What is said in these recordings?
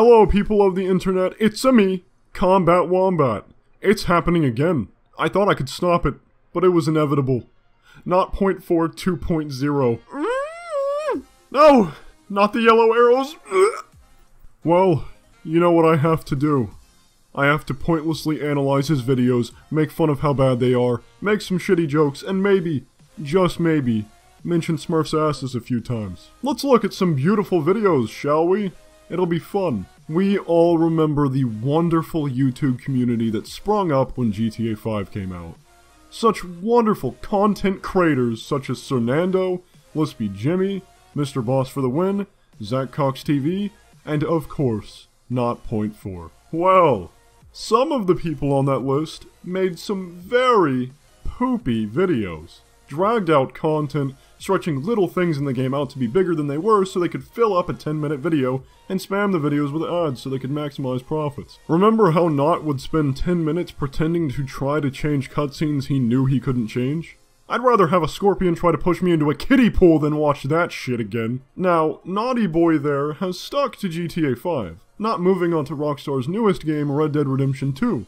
Hello, people of the internet, it's a me, Combat Wombat. It's happening again. I thought I could stop it, but it was inevitable. Not 0.4, 2.0. No! Not the yellow arrows! Well, you know what I have to do. I have to pointlessly analyze his videos, make fun of how bad they are, make some shitty jokes, and maybe, just maybe, mention Smurf's asses a few times. Let's look at some beautiful videos, shall we? It'll be fun. We all remember the wonderful YouTube community that sprung up when GTA 5 came out. Such wonderful content creators such as Cernando, Lispy Jimmy, Mr. Boss for the Win, Zach Cox TV, and of course, Not Point 4. Well, some of the people on that list made some very poopy videos. Dragged out content, stretching little things in the game out to be bigger than they were so they could fill up a 10 minute video and spam the videos with ads so they could maximize profits. Remember how Not would spend 10 minutes pretending to try to change cutscenes he knew he couldn't change? I'd rather have a scorpion try to push me into a kiddie pool than watch that shit again. Now, Naughty Boy there has stuck to GTA 5, not moving on to Rockstar's newest game, Red Dead Redemption 2.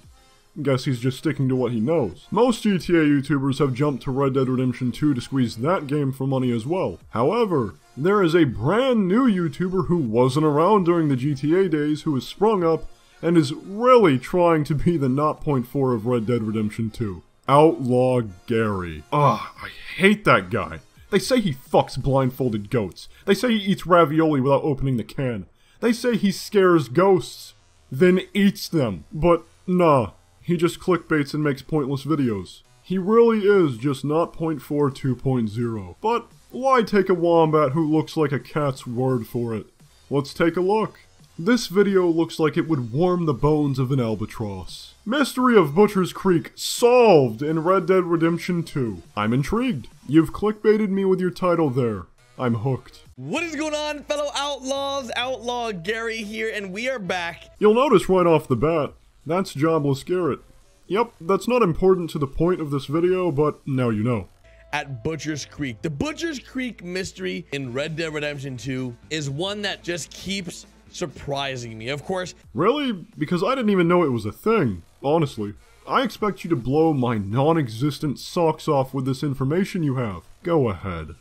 Guess he's just sticking to what he knows. Most GTA YouTubers have jumped to Red Dead Redemption 2 to squeeze that game for money as well. However, there is a brand new YouTuber who wasn't around during the GTA days who has sprung up and is really trying to be the not point four of Red Dead Redemption 2. Outlaw Garry. Ugh, I hate that guy. They say he fucks blindfolded goats. They say he eats ravioli without opening the can. They say he scares ghosts, then eats them. But nah, he just clickbaits and makes pointless videos. He really is just not 0.4 2.0. But why take a wombat who looks like a cat's word for it? Let's take a look. This video looks like it would warm the bones of an albatross. Mystery of Butcher's Creek solved in Red Dead Redemption 2. I'm intrigued. You've clickbaited me with your title there. I'm hooked. What is going on, fellow outlaws? Outlaw Garry here, and we are back. You'll notice right off the bat, that's Jobless Garrett. Yep, that's not important to the point of this video, but now you know at Butcher's Creek. The Butcher's Creek mystery in Red Dead Redemption 2 is one that just keeps surprising me. Of course. Really? Because I didn't even know it was a thing, honestly. I expect you to blow my non-existent socks off with this information you have. Go ahead.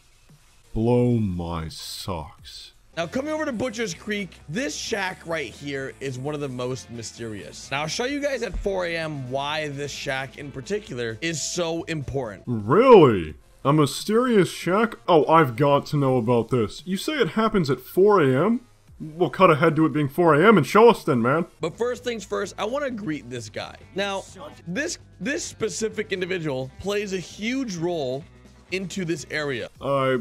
Blow my socks. Now, coming over to Butcher's Creek, this shack right here is one of the most mysterious. Now, I'll show you guys at 4 a.m. why this shack in particular is so important. Really? A mysterious shack? Oh, I've got to know about this. You say it happens at 4 a.m.? We'll cut ahead to it being 4 a.m. and show us then, man. But first things first, I want to greet this guy. Now, this this specific individual plays a huge role into this area. I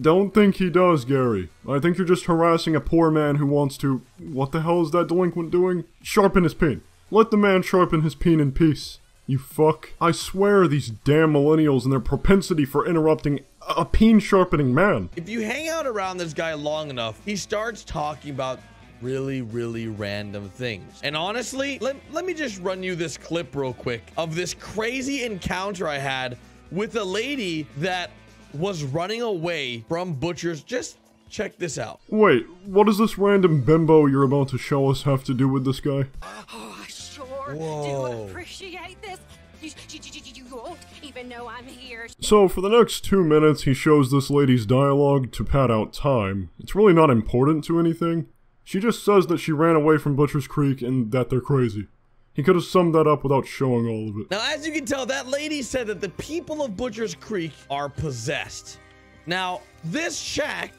don't think he does, Garry. I think you're just harassing a poor man who wants to... What the hell is that delinquent doing? Sharpen his peen. Let the man sharpen his peen in peace. You fuck. I swear these damn millennials and their propensity for interrupting a peen sharpening man. If you hang out around this guy long enough, he starts talking about really, really random things. And honestly, let, let me just run you this clip real quick of this crazy encounter I had with a lady that was running away from butchers. Just check this out. Wait, what does this random bimbo you're about to show us have to do with this guy? Oh, I sure Whoa. do appreciate this. You, you, you, you, won't even know I'm here. So, for the next two minutes, he shows this lady's dialogue to pad out time. It's really not important to anything. She just says that she ran away from Butcher's Creek and that they're crazy. He could have summed that up without showing all of it. Now, as you can tell, that lady said that the people of Butcher's Creek are possessed. Now, this shack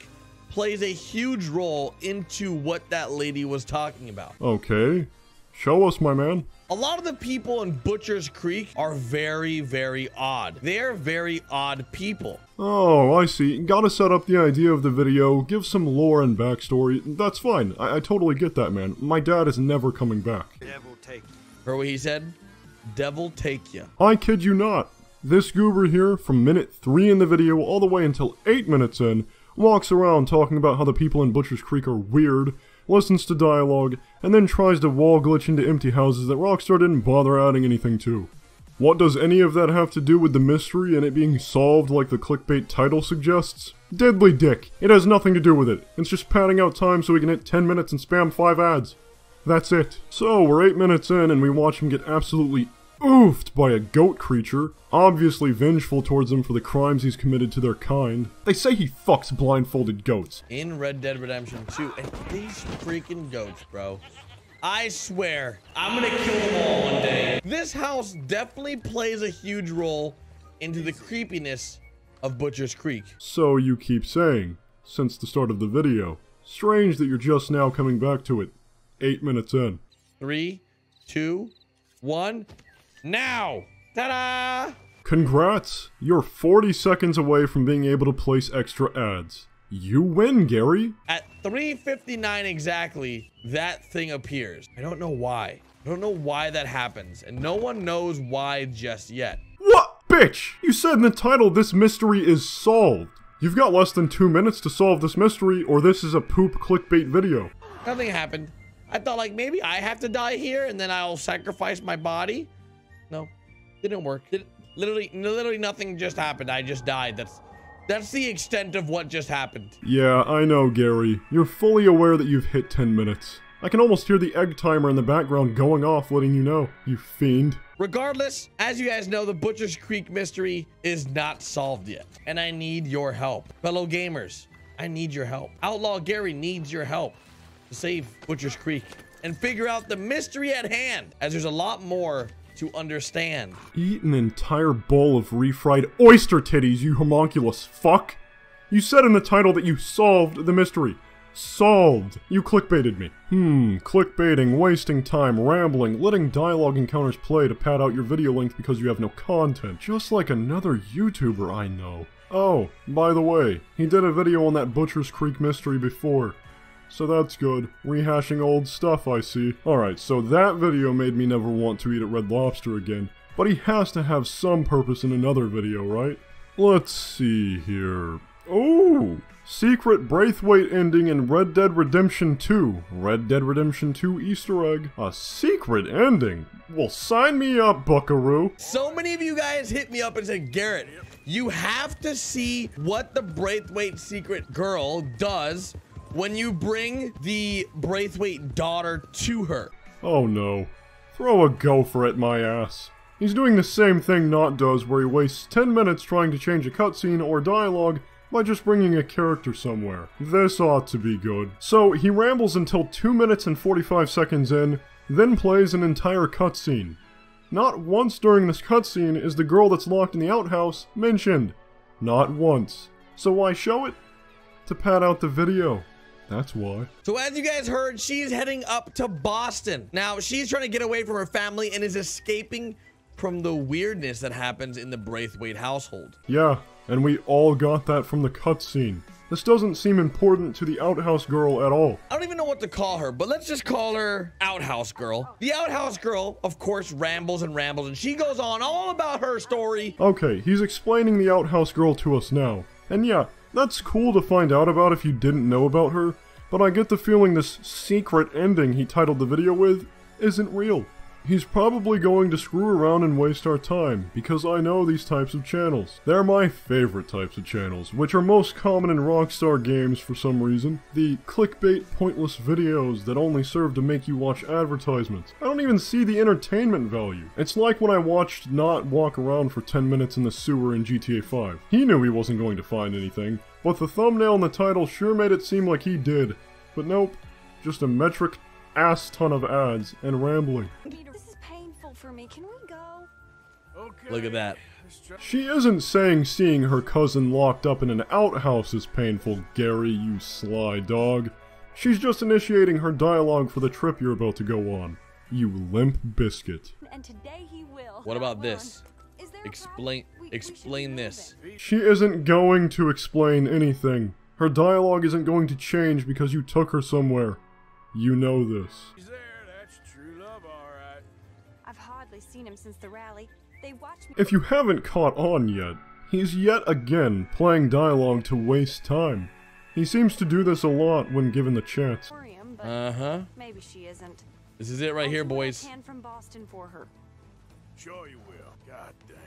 plays a huge role into what that lady was talking about. Okay. Show us, my man. A lot of the people in Butcher's Creek are very, very odd. They're very odd people. Oh, I see. Gotta set up the idea of the video, give some lore and backstory. That's fine. I, I totally get that, man. My dad is never coming back. Devil take Heard what he said? Devil take you. I kid you not. This goober here, from minute 3 in the video all the way until 8 minutes in, walks around talking about how the people in Butcher's Creek are weird, listens to dialogue, and then tries to wall glitch into empty houses that Rockstar didn't bother adding anything to. What does any of that have to do with the mystery and it being solved like the clickbait title suggests? Deadly dick. It has nothing to do with it. It's just padding out time so we can hit 10 minutes and spam 5 ads. That's it. So, we're 8 minutes in and we watch him get absolutely oofed by a goat creature, obviously vengeful towards him for the crimes he's committed to their kind. They say he fucks blindfolded goats. In Red Dead Redemption 2, and these freaking goats, bro. I swear, I'm gonna kill them all one day. This house definitely plays a huge role into the creepiness of Butcher's Creek. So you keep saying, since the start of the video. Strange that you're just now coming back to it. Eight minutes in. Three, two, one, now! Ta-da! Congrats! You're 40 seconds away from being able to place extra ads. You win, Garry! At 3.59 exactly, that thing appears. I don't know why. I don't know why that happens, and no one knows why just yet. What? Bitch! You said in the title this mystery is solved. You've got less than two minutes to solve this mystery, or this is a poop clickbait video. Nothing happened. I thought like maybe I have to die here and then I'll sacrifice my body. No, didn't work. It, literally, literally nothing just happened. I just died. That's that's the extent of what just happened. Yeah, I know, Garry. You're fully aware that you've hit 10 minutes. I can almost hear the egg timer in the background going off, letting you know, you fiend. Regardless, as you guys know, the Butcher's Creek mystery is not solved yet, and I need your help. Fellow gamers, I need your help. Outlaw Garry needs your help to save Butcher's Creek and figure out the mystery at hand, as there's a lot more to understand. Eat an entire bowl of refried oyster titties, you homunculus fuck! You said in the title that you solved the mystery. Solved! You clickbaited me. Hmm, clickbaiting, wasting time, rambling, letting dialogue encounters play to pad out your video length because you have no content. Just like another YouTuber I know. Oh, by the way, he did a video on that Butcher's Creek mystery before. So that's good. Rehashing old stuff, I see. Alright, so that video made me never want to eat at Red Lobster again. But he has to have some purpose in another video, right? Let's see here. Oh! Secret Braithwaite ending in Red Dead Redemption 2. Red Dead Redemption 2 Easter egg. A secret ending? Well, sign me up, buckaroo. So many of you guys hit me up and said, Garrett, you have to see what the Braithwaite secret girl does when you bring the Braithwaite daughter to her. Oh no. Throw a gopher at my ass. He's doing the same thing Not does where he wastes 10 minutes trying to change a cutscene or dialogue by just bringing a character somewhere. This ought to be good. So, he rambles until 2 minutes and 45 seconds in, then plays an entire cutscene. Not once during this cutscene is the girl that's locked in the outhouse mentioned. Not once. So why show it? To pad out the video. That's why. So as you guys heard, she's heading up to Boston. Now, she's trying to get away from her family and is escaping from the weirdness that happens in the Braithwaite household. Yeah, and we all got that from the cutscene. This doesn't seem important to the outhouse girl at all. I don't even know what to call her, but let's just call her Outhouse Girl. The Outhouse Girl, of course, rambles and rambles, and she goes on all about her story. Okay, he's explaining the outhouse girl to us now. And yeah, that's cool to find out about if you didn't know about her, but I get the feeling this secret ending he titled the video with isn't real. He's probably going to screw around and waste our time, because I know these types of channels. They're my favorite types of channels, which are most common in Rockstar games for some reason. The clickbait pointless videos that only serve to make you watch advertisements. I don't even see the entertainment value. It's like when I watched Not walk around for 10 minutes in the sewer in GTA 5. He knew he wasn't going to find anything, but the thumbnail and the title sure made it seem like he did. But nope, just a metric ass ton of ads and rambling. This is painful for me. Can we go? Okay. Look at that. She isn't saying seeing her cousin locked up in an outhouse is painful, Garry, you sly dog. She's just initiating her dialogue for the trip you're about to go on. You limp biscuit. And today he will. What about this? Is there Explain? We- we explain be this. She isn't going to explain anything. Her dialogue isn't going to change because you took her somewhere. You know this. Him since the rally. They watched me. If you haven't caught on yet, he's yet again playing dialogue to waste time. He seems to do this a lot when given the chance. Uh-huh. maybe she isn't. This is it right I'll here, do I boys. can from Boston for her. Sure you will. God damn.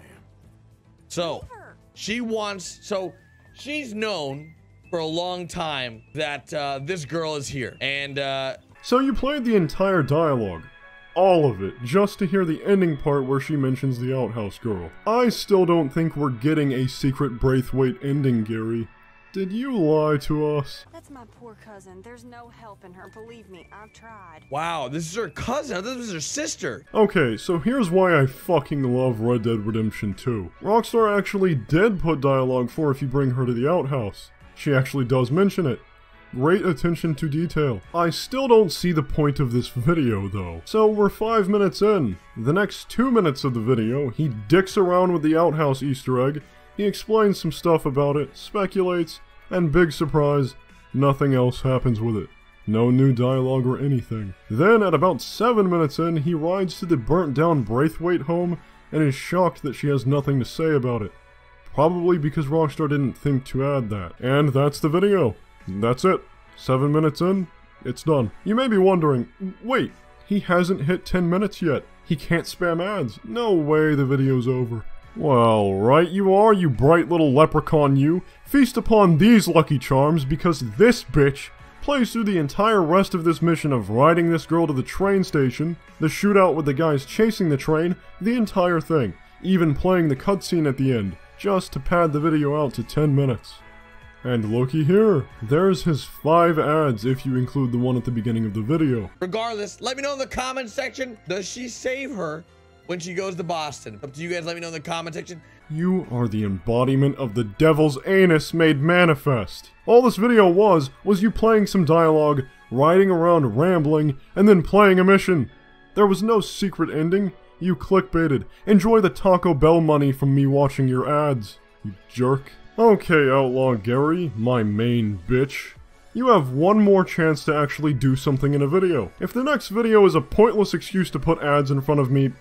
So, she wants, so she's known for a long time that uh, this girl is here. And uh, So you played the entire dialogue. All of it, just to hear the ending part where she mentions the outhouse girl. I still don't think we're getting a secret Braithwaite ending, Garry. Did you lie to us? That's my poor cousin. There's no help in her. Believe me, I've tried. Wow, this is her cousin. I thought This was her sister. Okay, so here's why I fucking love Red Dead Redemption 2. Rockstar actually did put dialogue for if you bring her to the outhouse. She actually does mention it. Great attention to detail. I still don't see the point of this video though. So we're 5 minutes in. The next 2 minutes of the video, he dicks around with the outhouse easter egg, he explains some stuff about it, speculates, and big surprise, nothing else happens with it. No new dialogue or anything. Then, at about 7 minutes in, he rides to the burnt down Braithwaite home and is shocked that she has nothing to say about it. Probably because Rockstar didn't think to add that. And that's the video. That's it. 7 minutes in, it's done. You may be wondering, wait, he hasn't hit 10 minutes yet. He can't spam ads. No way the video's over. Well, right you are, you bright little leprechaun you. Feast upon these lucky charms because this bitch plays through the entire rest of this mission of riding this girl to the train station, the shootout with the guys chasing the train, the entire thing, even playing the cutscene at the end, just to pad the video out to 10 minutes. And Loki here, there's his 5 ads if you include the one at the beginning of the video. Regardless, let me know in the comment section. Does she save her when she goes to Boston? Up to you guys. Let me know in the comment section. You are the embodiment of the devil's anus made manifest. All this video was, was you playing some dialogue, riding around rambling, and then playing a mission. There was no secret ending. You clickbaited. Enjoy the Taco Bell money from me watching your ads. You jerk. Okay, Outlaw Garry, my main bitch. You have one more chance to actually do something in a video. If the next video is a pointless excuse to put ads in front of me,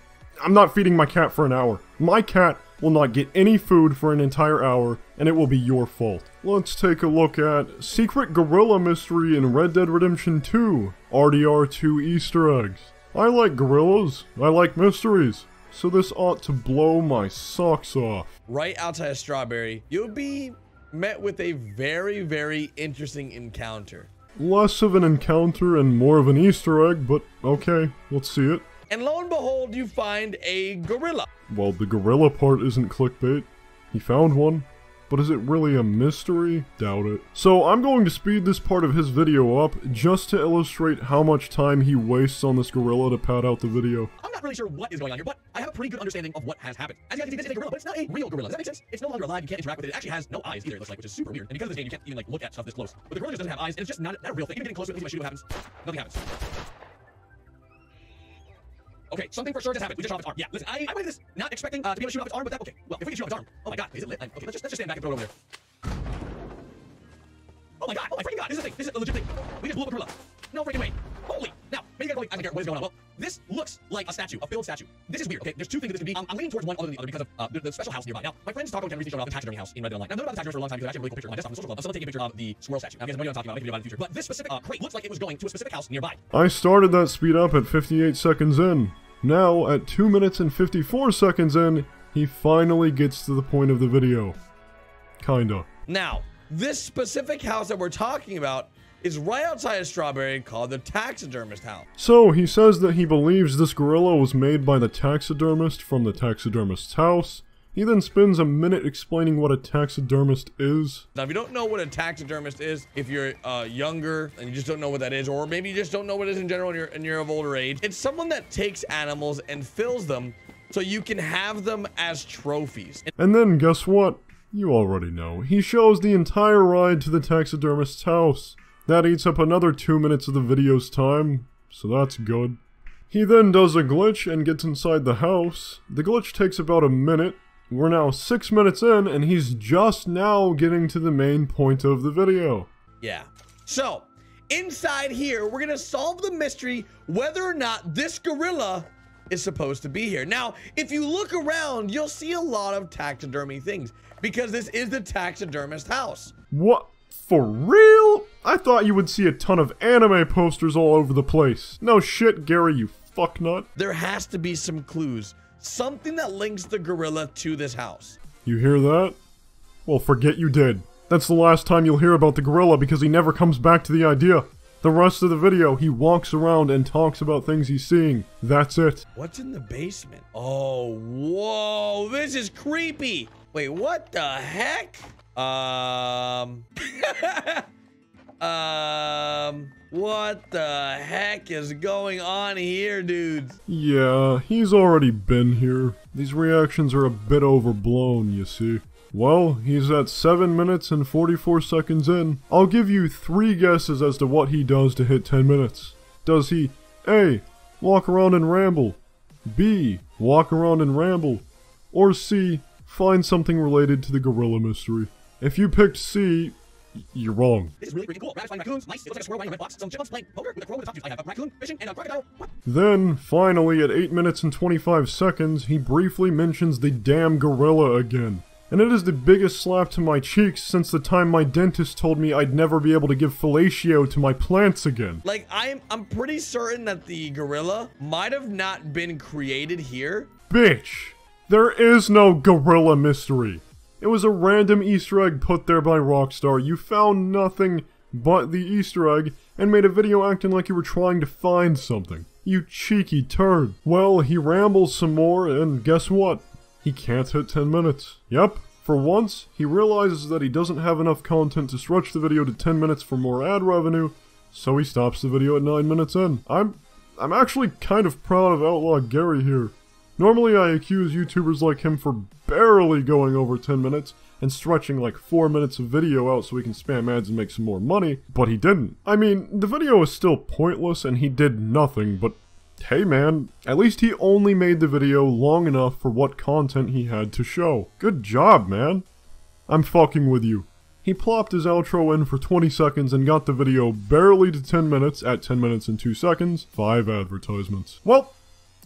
I'm not feeding my cat for an hour. My cat will not get any food for an entire hour, and it will be your fault. Let's take a look at Secret Gorilla Mystery in Red Dead Redemption 2, RDR2 Easter eggs. I like gorillas, I like mysteries, so this ought to blow my socks off. Right outside of Strawberry, you'll be met with a very, very interesting encounter. Less of an encounter and more of an Easter egg, but okay, let's see it. And lo and behold, you find a gorilla. Well, the gorilla part isn't clickbait. He found one. But is it really a mystery? Doubt it. So I'm going to speed this part of his video up just to illustrate how much time he wastes on this gorilla to pad out the video. I'm not really sure what is going on here, but I have a pretty good understanding of what has happened. As you guys can see, this is a gorilla, but it's not a real gorilla. Does that make sense? It's no longer alive. You can't interact with it. It actually has no eyes either. It looks like, which is super weird. And because of this game, you can't even like look at stuff this close. But the gorilla just doesn't have eyes, and it's just not, not a real thing. Even getting close to it, me shoot what happens. Nothing happens. Okay, something for sure just happened. We just shot off its arm. Yeah, listen, I, I went this not expecting uh, to be able to shoot off its arm, but that okay. Well, if we can shoot off its arm, oh my god, is it lit? I'm, okay, let's just let's just stand back and throw it over there. Oh my god! Oh my freaking god! This is a thing. This is a legit thing. We just blew up a gorilla. No freaking way. Holy! Now, maybe you guys are like, what is going on? Well, this looks like a statue, a filled statue. This is weird. Okay, there's two things that this could be. Um, I'm leaning towards one other than the other because of uh, the, the special house nearby. Now, my friends Taco and Henry showed off the taxidermy house in Red Dead Online. I've known about the taxidermy for a long time because I actually have a really cool picture on my desktop on the social club of someone taking a picture of the squirrel statue. Now, you guys idea what I'm talking about. A about in the future. But this specific uh, crate looks like it was going to a specific house nearby. I started that speed up at 58 seconds in. Now, at 2 minutes and 54 seconds in, he finally gets to the point of the video. Kinda. Now, this specific house that we're talking about is right outside of Strawberry called the taxidermist house. So, he says that he believes this gorilla was made by the taxidermist from the taxidermist's house. He then spends a minute explaining what a taxidermist is. Now, if you don't know what a taxidermist is, if you're uh, younger and you just don't know what that is, or maybe you just don't know what it is in general and you're, and you're of older age, it's someone that takes animals and fills them so you can have them as trophies. And then, guess what? You already know. He shows the entire ride to the taxidermist's house. That eats up another two minutes of the video's time, so that's good. He then does a glitch and gets inside the house. The glitch takes about a minute. We're now six minutes in, and he's just now getting to the main point of the video. Yeah. So, inside here, we're gonna solve the mystery whether or not this gorilla is supposed to be here. Now, if you look around, you'll see a lot of taxidermy things because this is the taxidermist house. What? For real? I thought you would see a ton of anime posters all over the place. No shit, Garry, you fucknut. There has to be some clues, something that links the gorilla to this house. You hear that? Well, forget you did. That's the last time you'll hear about the gorilla because he never comes back to the idea. The rest of the video, he walks around and talks about things he's seeing. That's it. What's in the basement? Oh, whoa, this is creepy. Wait, what the heck? Um, um, what the heck is going on here, dudes? Yeah, he's already been here. These reactions are a bit overblown, you see. Well, he's at 7 minutes and 44 seconds in. I'll give you three guesses as to what he does to hit 10 minutes. Does he A. Walk around and ramble? B. Walk around and ramble? Or C. Find something related to the gorilla mystery? If you picked C, you're wrong. This is really freaking cool. Rabbits fighting raccoons, mice, it looks like a squirrel riding a red fox, some chipmunks playing poker with a crow with a top. I have a raccoon fishing and a crocodile. What? Then, finally, at 8 minutes and 25 seconds, he briefly mentions the damn gorilla again. And it is the biggest slap to my cheeks since the time my dentist told me I'd never be able to give fellatio to my plants again. Like, I'm, I'm pretty certain that the gorilla might have not been created here. Bitch! There is no gorilla mystery. It was a random Easter egg put there by Rockstar. You found nothing but the Easter egg and made a video acting like you were trying to find something. You cheeky turd. Well, he rambles some more, and guess what? He can't hit 10 minutes. Yep, for once, he realizes that he doesn't have enough content to stretch the video to 10 minutes for more ad revenue, so he stops the video at 9 minutes in. I'm I'm actually kind of proud of Outlaw Garry here. Normally I accuse YouTubers like him for barely going over 10 minutes and stretching like 4 minutes of video out so he can spam ads and make some more money, but he didn't. I mean, the video is still pointless and he did nothing, but hey man, at least he only made the video long enough for what content he had to show. Good job, man. I'm fucking with you. He plopped his outro in for 20 seconds and got the video barely to 10 minutes at 10 minutes and 2 seconds, 5 advertisements. Well,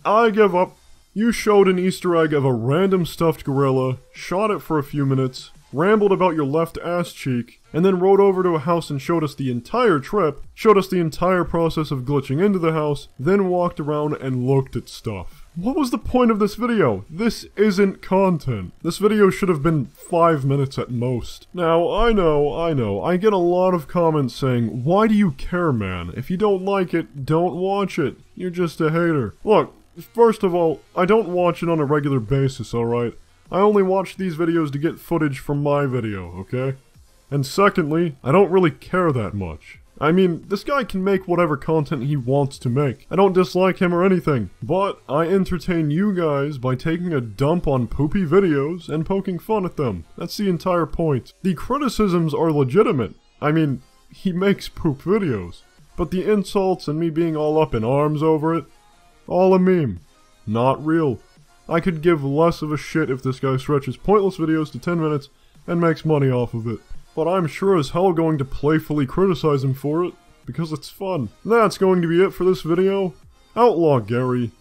I give up. You showed an Easter egg of a random stuffed gorilla, shot it for a few minutes, rambled about your left ass cheek, and then rode over to a house and showed us the entire trip, showed us the entire process of glitching into the house, then walked around and looked at stuff. What was the point of this video? This isn't content. This video should have been 5 minutes at most. Now, I know, I know, I get a lot of comments saying, why do you care, man? If you don't like it, don't watch it. You're just a hater. Look, first of all, I don't watch it on a regular basis, alright? I only watch these videos to get footage from my video, okay? And secondly, I don't really care that much. I mean, this guy can make whatever content he wants to make. I don't dislike him or anything, but I entertain you guys by taking a dump on poopy videos and poking fun at them. That's the entire point. The criticisms are legitimate. I mean, he makes poop videos. But the insults and me being all up in arms over it, all a meme. Not real. I could give less of a shit if this guy stretches pointless videos to 10 minutes and makes money off of it. But I'm sure as hell going to playfully criticize him for it, because it's fun. That's going to be it for this video. Outlaw Garry.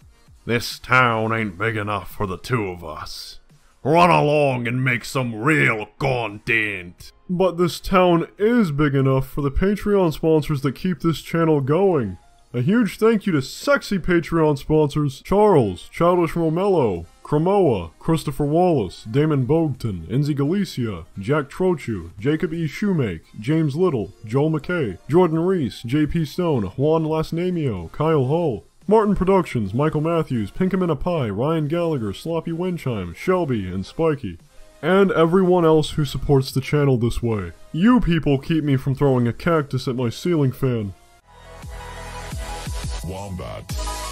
This town ain't big enough for the two of us. Run along and make some real content. But this town is big enough for the Patreon sponsors that keep this channel going. A huge thank you to sexy Patreon sponsors Charles, Childish Romello, Cromoa, Christopher Wallace, Damon Bogton, Enzi Galicia, Jack Trochu, Jacob E. Shoemake, James Little, Joel McKay, Jordan Reese, JP Stone, Juan Lasnamio, Kyle Hull, Martin Productions, Michael Matthews, Pinkham in a Pie, Ryan Gallagher, Sloppy Windchime, Shelby, and Spiky. And everyone else who supports the channel this way. You people keep me from throwing a cactus at my ceiling fan. Wombat.